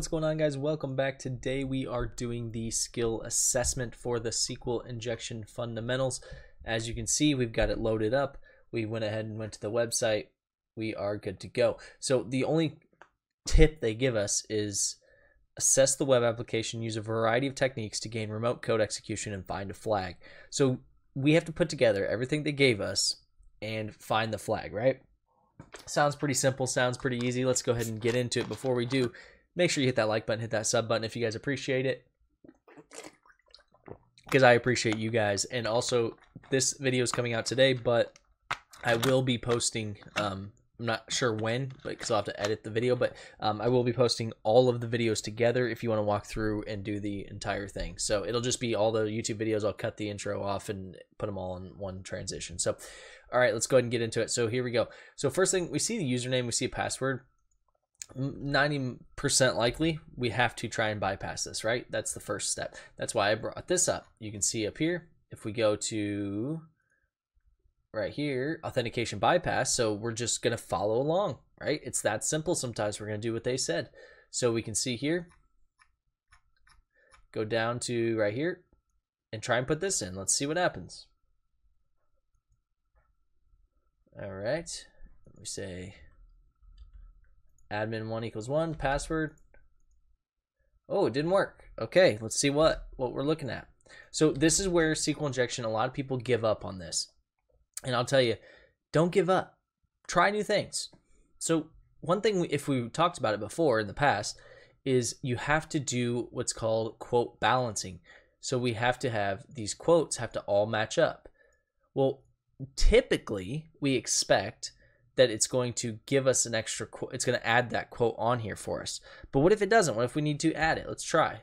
what's going on guys? Welcome back. Today we are doing the skill assessment for the SQL injection fundamentals. As you can see, we've got it loaded up. We went ahead and went to the website. We are good to go. So the only tip they give us is assess the web application, use a variety of techniques to gain remote code execution and find a flag. So we have to put together everything they gave us and find the flag, right? Sounds pretty simple, sounds pretty easy. Let's go ahead and get into it. Before we do, make sure you hit that like button, hit that sub button if you guys appreciate it. Because I appreciate you guys. And also, this video is coming out today, but I will be posting, um, I'm not sure when, because I'll have to edit the video, but um, I will be posting all of the videos together if you want to walk through and do the entire thing. So it'll just be all the YouTube videos. I'll cut the intro off and put them all in one transition. So, all right, let's go ahead and get into it. So here we go. So first thing, we see the username, we see a password. 90% likely we have to try and bypass this, right? That's the first step. That's why I brought this up. You can see up here, if we go to right here, authentication bypass. So we're just going to follow along, right? It's that simple. Sometimes we're going to do what they said. So we can see here, go down to right here and try and put this in. Let's see what happens. All right. Let we say admin one equals one, password. Oh, it didn't work. Okay, let's see what, what we're looking at. So this is where SQL injection, a lot of people give up on this. And I'll tell you, don't give up. Try new things. So one thing, if we talked about it before in the past, is you have to do what's called quote balancing. So we have to have these quotes have to all match up. Well, typically we expect that it's going to give us an extra quote. It's going to add that quote on here for us. But what if it doesn't? What if we need to add it? Let's try.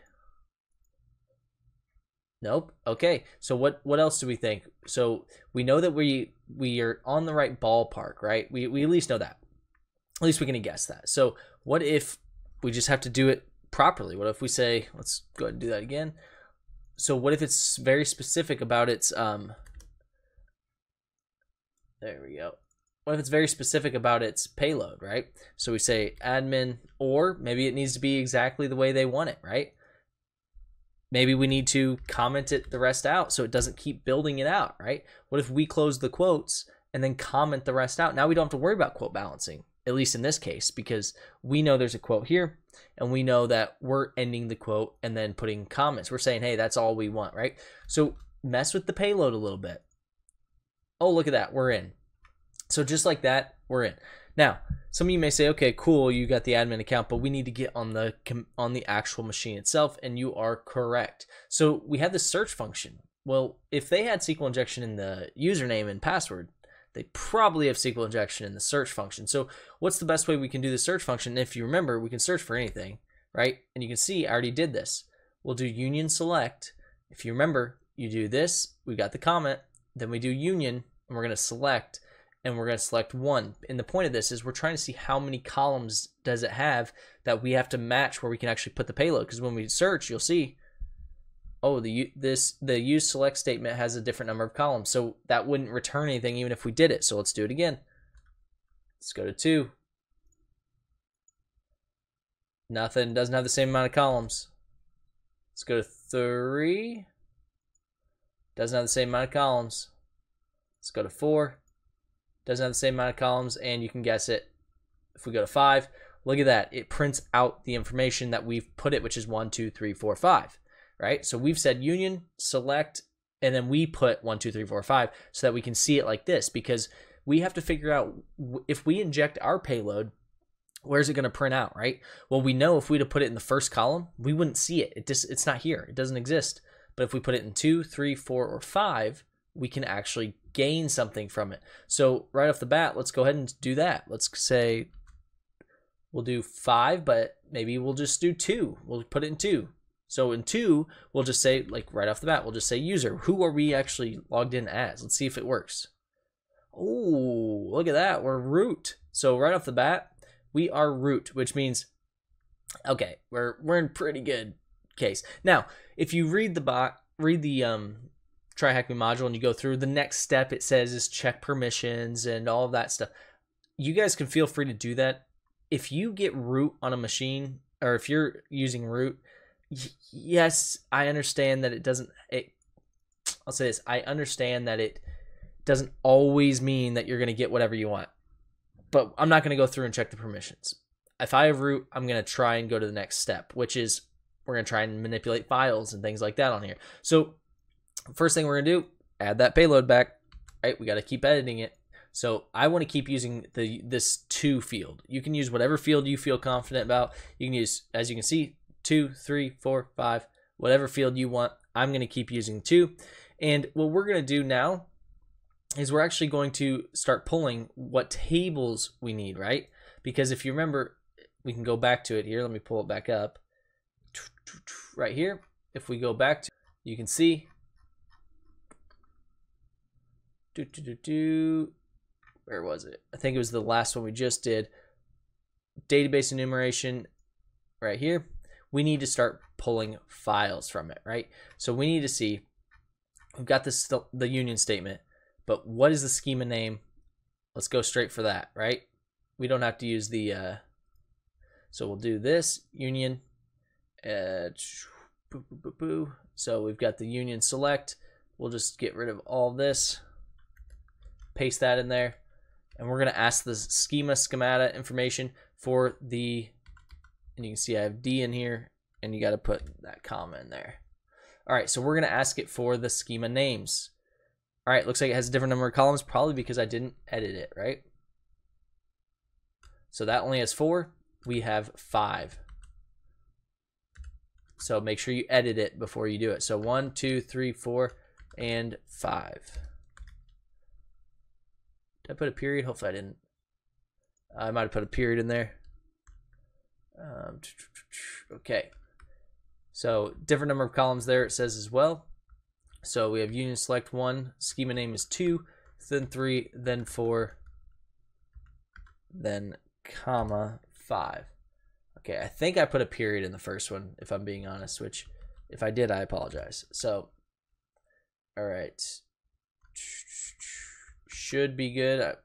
Nope. Okay. So what what else do we think? So we know that we we are on the right ballpark, right? We we at least know that. At least we can guess that. So what if we just have to do it properly? What if we say, let's go ahead and do that again. So what if it's very specific about its um there we go. What if it's very specific about its payload, right? So we say admin, or maybe it needs to be exactly the way they want it, right? Maybe we need to comment it the rest out so it doesn't keep building it out, right? What if we close the quotes and then comment the rest out? Now we don't have to worry about quote balancing, at least in this case, because we know there's a quote here and we know that we're ending the quote and then putting comments. We're saying, hey, that's all we want, right? So mess with the payload a little bit. Oh, look at that. We're in. So just like that, we're in. Now, some of you may say, okay, cool, you got the admin account, but we need to get on the on the actual machine itself, and you are correct. So we have the search function. Well, if they had SQL injection in the username and password, they probably have SQL injection in the search function. So what's the best way we can do the search function? If you remember, we can search for anything, right? And you can see I already did this. We'll do union select. If you remember, you do this, we got the comment, then we do union, and we're going to select and we're going to select one. And the point of this is we're trying to see how many columns does it have that we have to match where we can actually put the payload. Because when we search, you'll see, oh, the this the use select statement has a different number of columns. So that wouldn't return anything even if we did it. So let's do it again. Let's go to two. Nothing. Doesn't have the same amount of columns. Let's go to three. Doesn't have the same amount of columns. Let's go to four doesn't have the same amount of columns, and you can guess it. If we go to five, look at that. It prints out the information that we've put it, which is one, two, three, four, five, right? So we've said union, select, and then we put one, two, three, four, five so that we can see it like this because we have to figure out if we inject our payload, where's it going to print out, right? Well, we know if we'd have put it in the first column, we wouldn't see it. It just it's not here. It doesn't exist. But if we put it in two, three, four, or five, we can actually gain something from it. So right off the bat, let's go ahead and do that. Let's say we'll do five, but maybe we'll just do two. We'll put it in two. So in two, we'll just say, like right off the bat, we'll just say user. Who are we actually logged in as? Let's see if it works. Oh, look at that. We're root. So right off the bat, we are root, which means, okay, we're, we're in pretty good case. Now, if you read the bot, read the um, TryHackMe module and you go through, the next step it says is check permissions and all of that stuff. You guys can feel free to do that. If you get root on a machine, or if you're using root, yes, I understand that it doesn't. It, I'll say this: I understand that it doesn't always mean that you're going to get whatever you want. But I'm not going to go through and check the permissions. If I have root, I'm going to try and go to the next step, which is we're going to try and manipulate files and things like that on here. So first thing we're to do, add that payload back. Right? We got to keep editing it. So I want to keep using the this two field. You can use whatever field you feel confident about. You can use, as you can see, two, three, four, five, whatever field you want. I'm going to keep using two. And what we're going to do now is we're actually going to start pulling what tables we need, right? Because if you remember, we can go back to it here. Let me pull it back up. Right here, if we go back to, you can see, do, do, do, do, where was it? I think it was the last one we just did. Database enumeration right here. We need to start pulling files from it, right? So we need to see, we've got this, the union statement but what is the schema name? Let's go straight for that, right? We don't have to use the, uh, so we'll do this union. Uh, boo, boo, boo, so we've got the union select. We'll just get rid of all this, paste that in there, and we're going to ask the schema schemata information for the, and you can see I have D in here, and you got to put that comma in there. All right, so we're going to ask it for the schema names. All right, looks like it has a different number of columns, probably because I didn't edit it, right? So that only has four. We have five. So make sure you edit it before you do it. So one, two, three, four, and five. Did I put a period? Hopefully I didn't. I might have put a period in there. Um, okay. So different number of columns there it says as well. So we have union select one, schema name is two, then three, then four, then comma five. Okay, I think I put a period in the first one, if I'm being honest, which if I did, I apologize. So, all right. Should be good.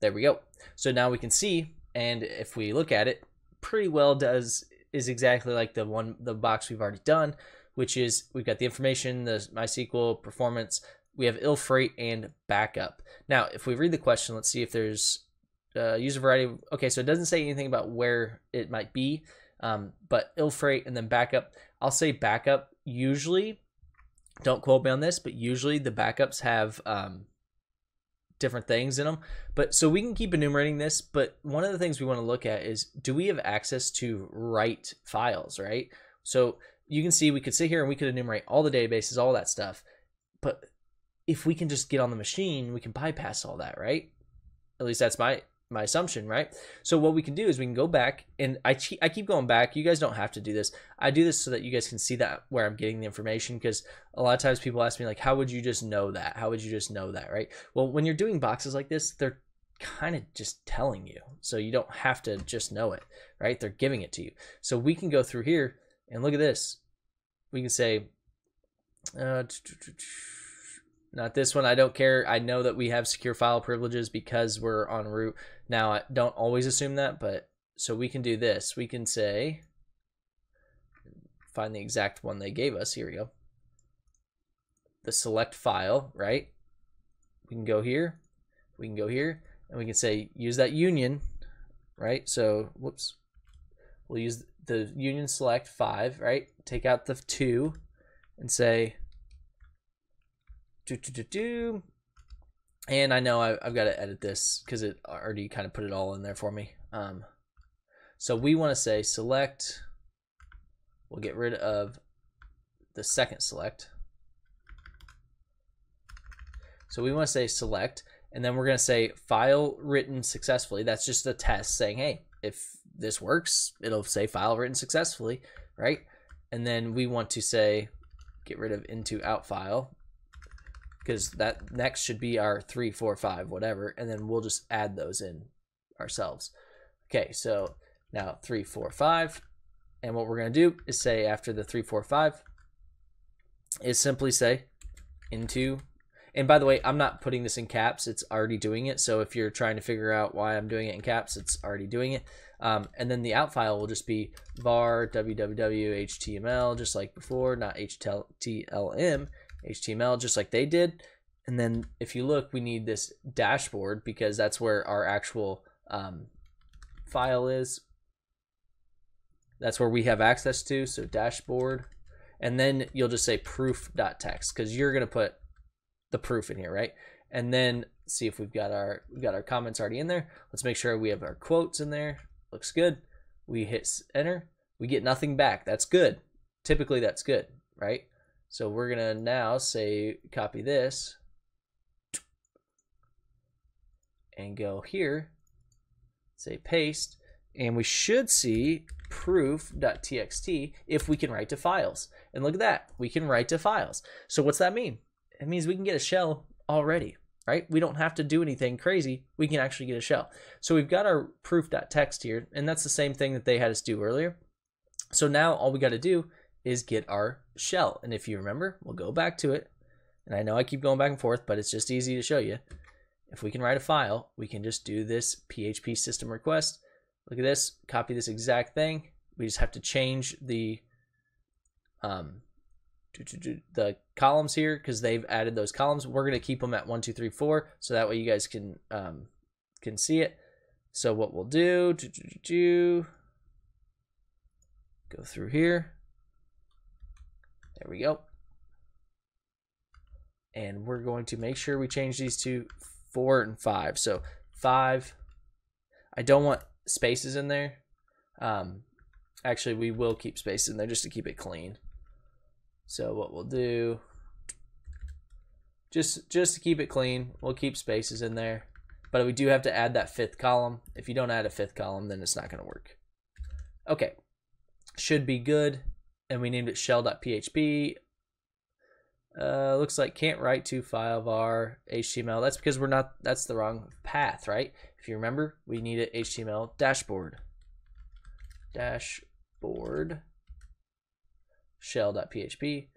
There we go. So now we can see, and if we look at it, pretty well does is exactly like the one the box we've already done which is we've got the information, the MySQL performance, we have ill freight and backup. Now, if we read the question, let's see if there's uh, user variety. Okay, so it doesn't say anything about where it might be, um, but ill freight and then backup. I'll say backup. Usually, don't quote me on this, but usually the backups have um, different things in them. But so we can keep enumerating this. But one of the things we want to look at is do we have access to write files, right? So you can see we could sit here and we could enumerate all the databases, all that stuff. But if we can just get on the machine, we can bypass all that, right? At least that's my my assumption, right? So what we can do is we can go back and I I keep going back. You guys don't have to do this. I do this so that you guys can see that where I'm getting the information because a lot of times people ask me like how would you just know that? How would you just know that, right? Well, when you're doing boxes like this, they're kind of just telling you. So you don't have to just know it, right? They're giving it to you. So we can go through here and look at this. We can say, uh, not this one. I don't care. I know that we have secure file privileges because we're on root. Now, I don't always assume that, but so we can do this. We can say, find the exact one they gave us. Here we go. The select file, right? We can go here. We can go here and we can say use that union, right? So, whoops. We'll use the union select five, right? Take out the two and say do do do do. And I know I, have got to edit this because it already kind of put it all in there for me. Um, so we want to say select. We'll get rid of the second select. So we want to say select, and then we're going to say file written successfully. That's just a test saying, hey, if this works, it'll say file written successfully, right? And then we want to say get rid of into out file because that next should be our three, four, five, whatever, and then we'll just add those in ourselves. Okay, so now three, four, five, and what we're gonna do is say after the three, four, five is simply say into and by the way, I'm not putting this in caps. It's already doing it. So if you're trying to figure out why I'm doing it in caps, it's already doing it. Um, and then the out file will just be var www html, just like before, not html, html, just like they did. And then if you look, we need this dashboard because that's where our actual um, file is. That's where we have access to, so dashboard. And then you'll just say proof.txt because you're going to put the proof in here, right? And then see if we've got our we've got our comments already in there. Let's make sure we have our quotes in there. Looks good. We hit enter. We get nothing back. That's good. Typically that's good, right? So we're going to now say copy this and go here, say paste, and we should see proof.txt if we can write to files. And look at that, we can write to files. So what's that mean? It means we can get a shell already, right? We don't have to do anything crazy. We can actually get a shell. So we've got our proof.txt here, and that's the same thing that they had us do earlier. So now all we got to do is get our shell. And if you remember, we'll go back to it. And I know I keep going back and forth, but it's just easy to show you. If we can write a file, we can just do this PHP system request. Look at this, copy this exact thing. We just have to change the um, the columns here because they've added those columns. We're going to keep them at one, two, three, four, so that way you guys can um, can see it. So what we'll do, do, do, do, go through here. There we go. And we're going to make sure we change these to four and five. So five, I don't want spaces in there. Um, actually, we will keep spaces in there just to keep it clean. So what we'll do, just just to keep it clean, we'll keep spaces in there. But we do have to add that fifth column. If you don't add a fifth column, then it's not going to work. Okay, should be good. And we named it shell.php. Uh, looks like can't write to file var HTML. That's because we're not, that's the wrong path, right? If you remember, we need an HTML dashboard. Dashboard shell.php.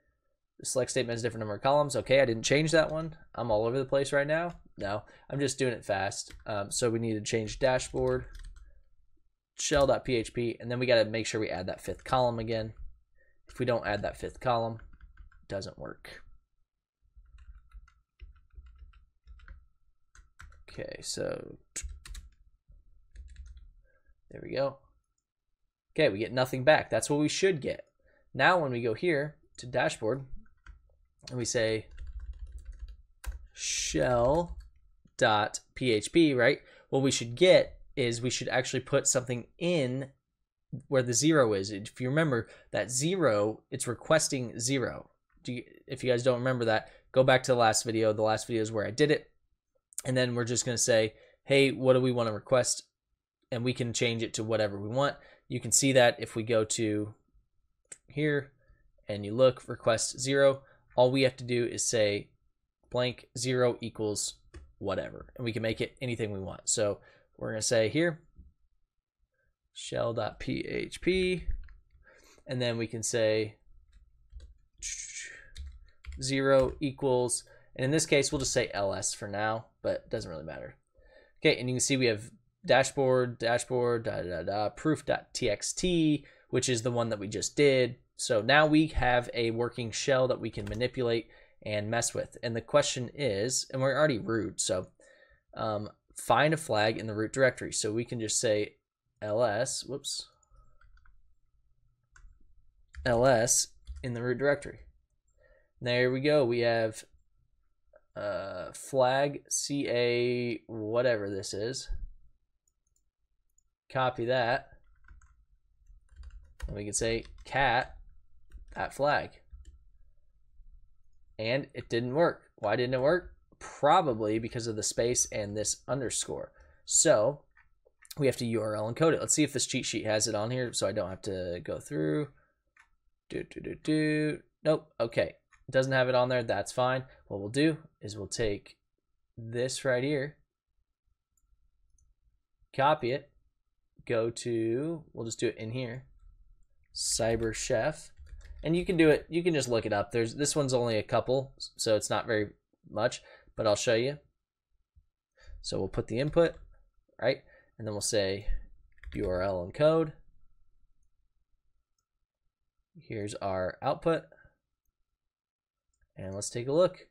The select statement has different number of columns. Okay, I didn't change that one. I'm all over the place right now. No, I'm just doing it fast. Um, so we need to change dashboard, shell.php, and then we got to make sure we add that fifth column again. If we don't add that fifth column, it doesn't work. Okay, so there we go. Okay, we get nothing back. That's what we should get. Now when we go here to dashboard and we say shell.php, right? What we should get is we should actually put something in where the zero is. If you remember that zero, it's requesting zero. You, if you guys don't remember that, go back to the last video. The last video is where I did it. And then we're just going to say, hey, what do we want to request? And we can change it to whatever we want. You can see that if we go to here and you look, request zero, all we have to do is say blank zero equals whatever. And we can make it anything we want. So we're going to say here, shell.php, and then we can say zero equals, and in this case, we'll just say ls for now, but it doesn't really matter. Okay, and you can see we have dashboard, dashboard, da da da, proof.txt, which is the one that we just did. So now we have a working shell that we can manipulate and mess with. And the question is, and we're already root, so um, find a flag in the root directory. So we can just say ls, whoops, ls in the root directory. There we go. We have uh, flag ca whatever this is. Copy that. And we can say cat that flag. And it didn't work. Why didn't it work? Probably because of the space and this underscore. So we have to URL encode it. Let's see if this cheat sheet has it on here so I don't have to go through. Do, do, do, do. Nope. Okay. It doesn't have it on there. That's fine. What we'll do is we'll take this right here, copy it, go to, we'll just do it in here, Cyber Chef, and you can do it. You can just look it up. There's this one's only a couple, so it's not very much, but I'll show you. So we'll put the input, right? And then we'll say URL and code. Here's our output. And let's take a look.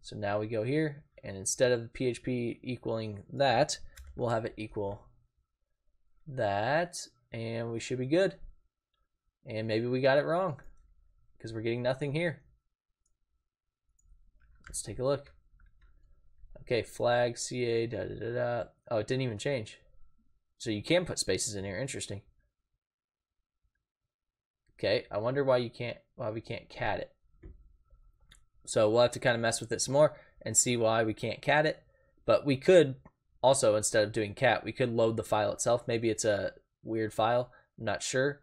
So now we go here, and instead of PHP equaling that, we'll have it equal that, and we should be good. And maybe we got it wrong because we're getting nothing here. Let's take a look. Okay, flag, CA, da da da da. Oh, it didn't even change. So you can put spaces in here. Interesting. Okay, I wonder why you can't, why we can't cat it. So we'll have to kind of mess with it some more and see why we can't cat it. But we could also, instead of doing cat, we could load the file itself. Maybe it's a weird file. I'm not sure.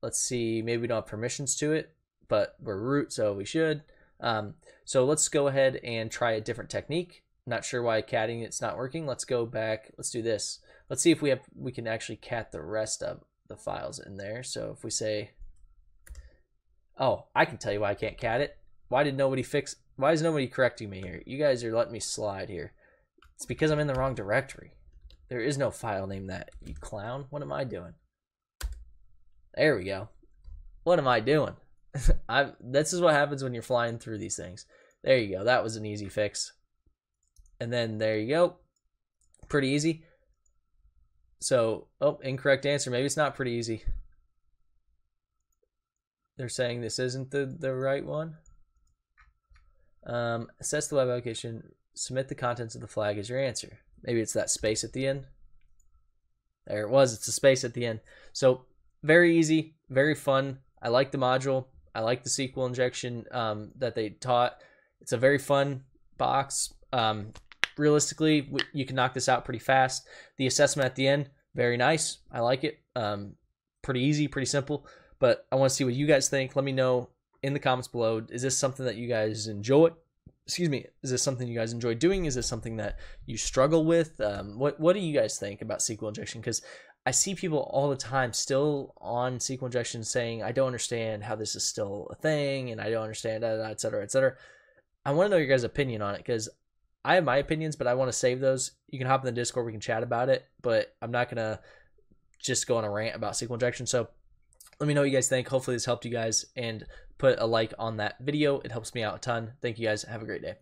Let's see. Maybe we don't have permissions to it, but we're root, so we should. Um, so let's go ahead and try a different technique. Not sure why catting it's not working. Let's go back. Let's do this. Let's see if we have we can actually cat the rest of the files in there. So if we say, oh, I can tell you why I can't cat it. Why did nobody fix? Why is nobody correcting me here? You guys are letting me slide here. It's because I'm in the wrong directory. There is no file named that. You clown. What am I doing? There we go. What am I doing? I this is what happens when you're flying through these things. There you go. That was an easy fix. And then there you go. Pretty easy. So, oh, incorrect answer. Maybe it's not pretty easy. They're saying this isn't the, the right one. Um, assess the web application, submit the contents of the flag as your answer. Maybe it's that space at the end. There it was. It's a space at the end. So very easy, very fun. I like the module. I like the SQL injection um, that they taught. It's a very fun box. Um, realistically, you can knock this out pretty fast. The assessment at the end, very nice. I like it. Um, pretty easy, pretty simple. But I want to see what you guys think. Let me know in the comments below. Is this something that you guys enjoy? Excuse me. Is this something you guys enjoy doing? Is this something that you struggle with? Um, what What do you guys think about SQL injection? Because I see people all the time still on SQL injection saying, "I don't understand how this is still a thing," and I don't understand, et cetera, et cetera. I want to know your guys' opinion on it because I have my opinions, but I want to save those. You can hop in the Discord, we can chat about it, but I'm not gonna just go on a rant about SQL injection. So let me know what you guys think. Hopefully this helped you guys and put a like on that video. It helps me out a ton. Thank you guys. Have a great day.